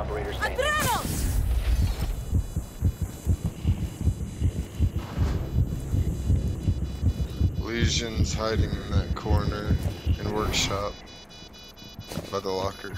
operator standing. Lesions hiding in that corner in workshop by the locker.